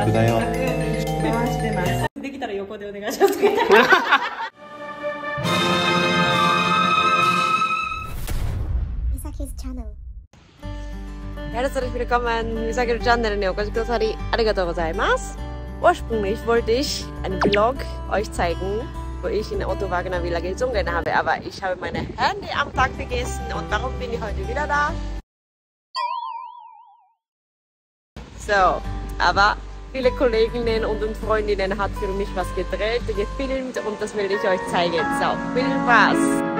楽だよ楽回してますできたら横でお願いしますミサキズチャンネル Herzlich willkommen, Misaki Channel in Yokosuka-sari. Arigatou gozaimasu. Ursprünglich wollte ich einen Vlog euch zeigen, wo ich in Otto Wagner Villa gesungen habe, aber ich habe meine Handy am Tag vergessen und darum bin ich heute wieder da. So, aber viele Kolleginnen und Freundinnen hat für mich was gedreht, gefilmt und das will ich euch zeigen. So, viel Spaß!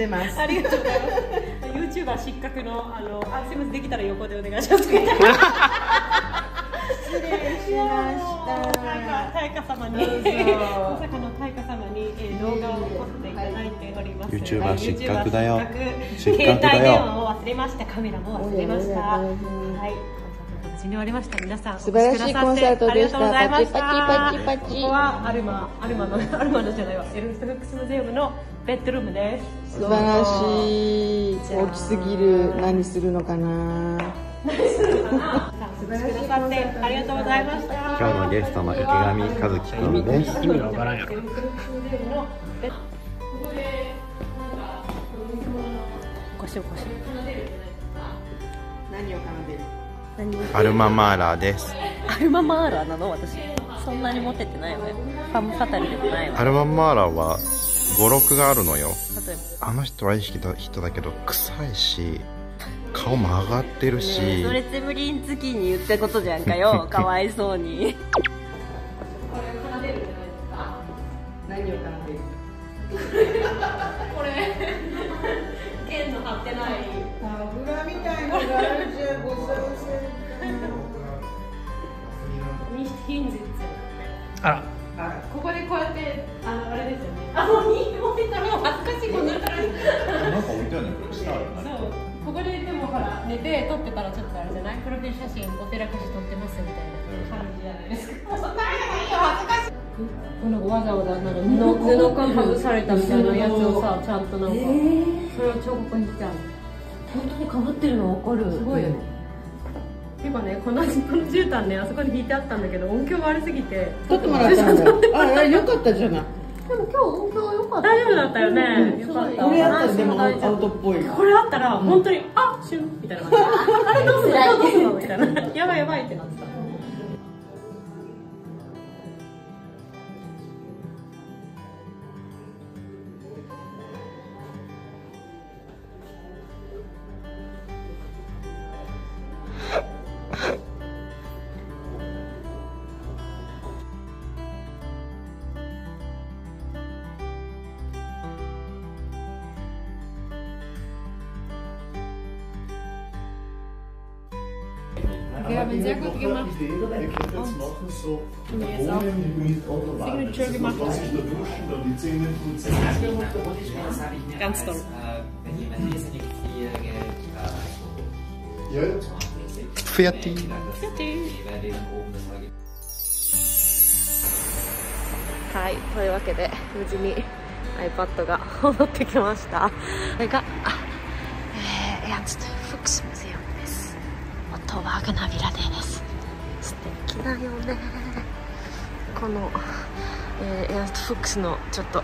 してますありがとうございます。YouTuber 失格のあのあすみませんできたら横でお願いします。失礼しました大花様にどうぞ大阪の大花様に、えー、動画を撮っていただいております。はい失格だよ YouTuber 失格だよ携帯電話を忘れました。カメラも忘れました。はい。無事に終わりました。皆さん素晴らしいコンサートでしたありがとうございました。パチパチパチパチここはアルマアルマのアルマのじゃないわ。エルンストフックスムゼウムのベッドルームです。素晴らしい大きすぎる何するのかな素晴らしいくださってありがとうございました。今日のゲストの池上和樹くんです意味がわからんやろ。ごしごし。何を奏でるアルママーラーですアルママーラーなの？私。そんなにモテてないよね。ファムファタルでもないわ。アルママーラーは語録があるのよ例えあの人はいい人人だけど臭いし顔曲がってるしば。それツムリン月に言ったことじゃんかよ。かわいそうに。プロフィール写真お寺かし撮ってますみたいな感じじゃないですか。もうそんなのいいよ恥ずかしい。このわざわざなんか布布感外されたみたいなやつをさちゃんとなんか、それを彫刻にしてある。本当にかぶってるのわかる。すごいよね。ていうかねこのこの絨毯ねあそこに引いてあったんだけど音響悪すぎて取ってもらったんだ ああよかったじゃないでも今日音響良かった。大丈夫だったよね、よかった。これやったらでもアウトっぽい。これあったら本当に、あシュンみたいな感じ。あれどうする？どうする？のみたいな。やばいやばいってなって Ja, ja. フェアティー weil denen oben das mal gibt. はい、というわけで無事に iPad が戻ってきました。これが、あえー、エアワーグナ・ビラデーです。素敵だよね。この、えーエアスト・フックスのちょっと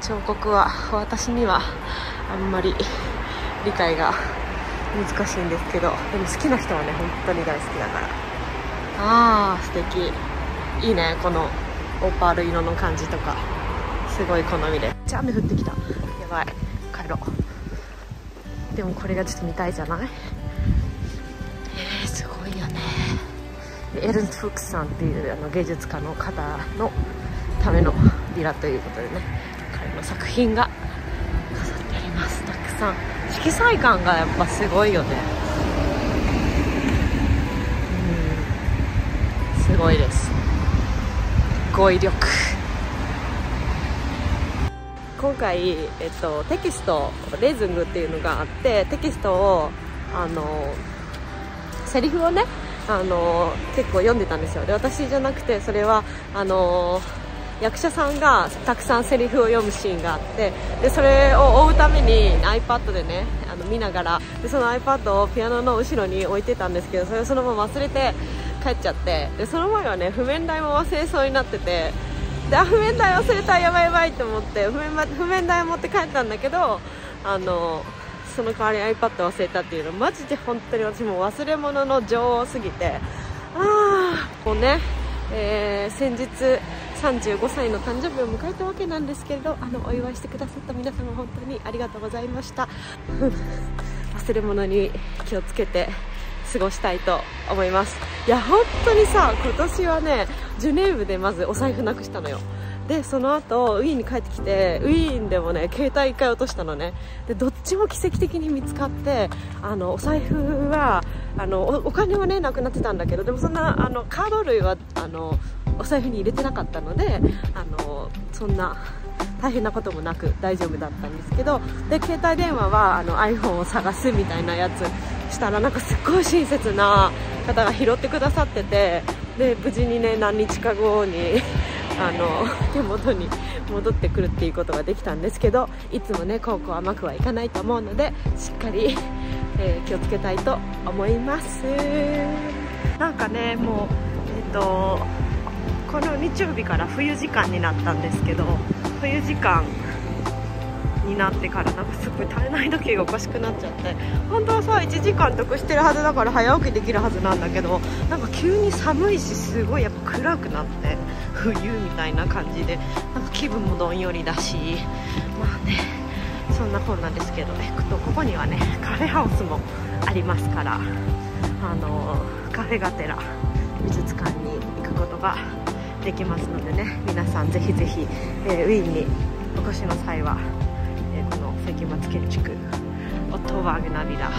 彫刻は私にはあんまり理解が難しいんですけどでも好きな人はね本当に大好きだから。あー素敵。いいねこのオーパール色の感じとか。すごい好みで。めっちゃ雨降ってきた。やばい。帰ろう。でもこれがちょっと見たいじゃない、いよね。エルント・フックさんっていうあの芸術家の方のためのビラということでね彼の作品が飾ってあります。たくさん。色彩感がやっぱすごいよね。うん。すごいです。語彙力。今回、えっと、テキストレーズングっていうのがあってテキストをあのセリフをねあの結構読んでたんですよ。で私じゃなくてそれはあの役者さんがたくさんセリフを読むシーンがあってでそれを追うために iPad でねあの見ながらでその iPad をピアノの後ろに置いてたんですけどそれをそのまま忘れて帰っちゃってでその前はね譜面台も忘れそうになっててであ譜面台忘れたやばいやばいと思って譜面,、譜面台を持って帰ったんだけどあのその代わり iPad 忘れたっていうのマジで本当に私も忘れ物の女王すぎてああこうね、えー先日35歳の誕生日を迎えたわけなんですけれどあのお祝いしてくださった皆様本当にありがとうございました。忘れ物に気をつけて過ごしたいと思います。いや本当にさ今年はねジュネーブでまずお財布なくしたのよ。でその後ウィーンに帰ってきてウィーンでもね携帯1回落としたのね。でどっちも奇跡的に見つかってあのお財布はあのお金はねなくなってたんだけどでもそんなあのカード類はあのお財布に入れてなかったのであのそんな大変なこともなく大丈夫だったんですけどで携帯電話はあの iPhone を探すみたいなやつしたらなんかすっごい親切な方が拾ってくださっててで無事にね何日か後にあの手 元に戻ってくるっていうことができたんですけどいつもねこうこう甘くはいかないと思うのでしっかり、えー気をつけたいと思います。なんかねもうえっ、とこの日曜日から冬時間になったんですけど冬時間になってからなんかすごい体内時計がおかしくなっちゃって本当はさ1時間得してるはずだから早起きできるはずなんだけどなんか急に寒いしすごいやっぱ暗くなって冬みたいな感じでなんか気分もどんよりだしまあねそんなこんなんですけど、えっと、ここにはねカフェハウスもありますからあのカフェがてら美術館に行くことができますのでね皆さんぜひぜひ、えーウィーンにお越しの際は、の世紀末建築オットワーグナビラ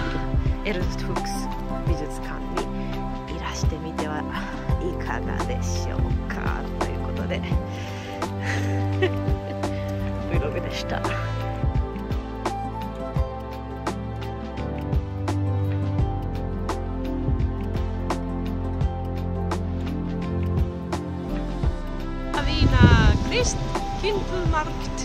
エルストゥックス美術館にいらしてみてはいかがでしょうかということで Vlog でした。Christkindlmarkt